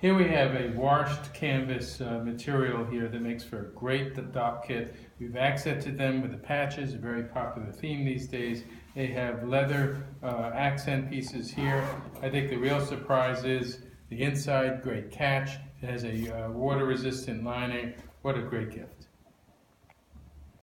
Here we have a washed canvas uh, material here that makes for a great Dopp kit. We've accented them with the patches, a very popular theme these days. They have leather uh, accent pieces here. I think the real surprise is the inside, great catch. It has a uh, water resistant lining. What a great gift.